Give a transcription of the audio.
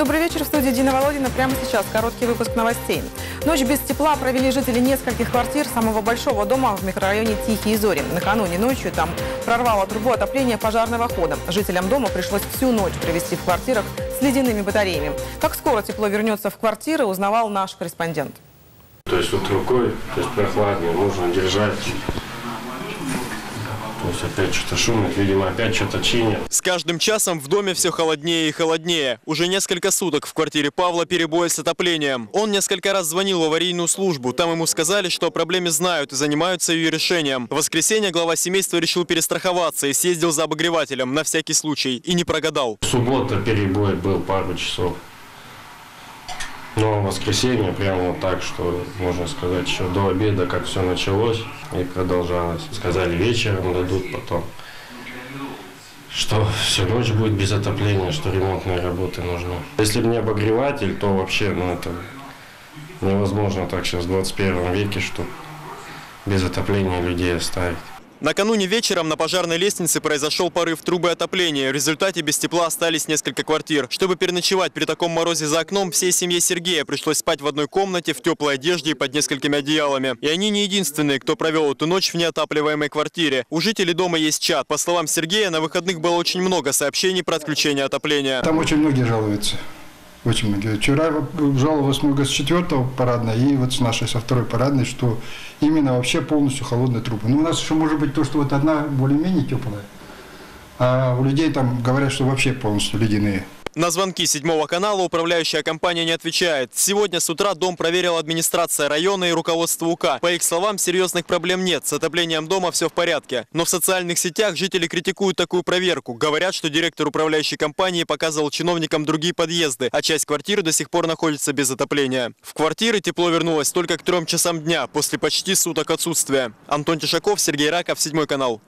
Добрый вечер. В студии Дина Володина. Прямо сейчас короткий выпуск новостей. Ночь без тепла провели жители нескольких квартир самого большого дома в микрорайоне Тихие Зори. Накануне ночью там прорвало трубу отопления пожарного хода. Жителям дома пришлось всю ночь провести в квартирах с ледяными батареями. Как скоро тепло вернется в квартиры, узнавал наш корреспондент. То есть вот рукой, то есть прохладнее, нужно держать. Есть опять что-то шумит, видимо, опять что-то чинят. С каждым часом в доме все холоднее и холоднее. Уже несколько суток в квартире Павла перебои с отоплением. Он несколько раз звонил в аварийную службу. Там ему сказали, что о проблеме знают и занимаются ее решением. В воскресенье глава семейства решил перестраховаться и съездил за обогревателем на всякий случай. И не прогадал. Суббота перебой был пару часов. Но воскресенье прямо вот так, что можно сказать, еще до обеда, как все началось и продолжалось. Сказали, вечером дадут потом, что всю ночь будет без отопления, что ремонтные работы нужны. Если бы не обогреватель, то вообще, ну это невозможно так сейчас в 21 веке, что без отопления людей оставить. Накануне вечером на пожарной лестнице произошел порыв трубы отопления. В результате без тепла остались несколько квартир. Чтобы переночевать при таком морозе за окном, всей семье Сергея пришлось спать в одной комнате в теплой одежде и под несколькими одеялами. И они не единственные, кто провел эту ночь в неотапливаемой квартире. У жителей дома есть чат. По словам Сергея, на выходных было очень много сообщений про отключение отопления. Там очень многие жалуются. Очень многие. Вчера жаловалась много с четвертого парадной и вот с нашей со второй парадной, что именно вообще полностью холодные трубы. Ну, у нас еще может быть то, что вот одна более-менее теплая, а у людей там говорят, что вообще полностью ледяные. На звонки седьмого канала управляющая компания не отвечает. Сегодня с утра дом проверила администрация района и руководство УК. По их словам, серьезных проблем нет. С отоплением дома все в порядке. Но в социальных сетях жители критикуют такую проверку. Говорят, что директор управляющей компании показывал чиновникам другие подъезды, а часть квартиры до сих пор находится без отопления. В квартиры тепло вернулось только к трем часам дня, после почти суток отсутствия. Антон Тишаков, Сергей Раков, седьмой канал.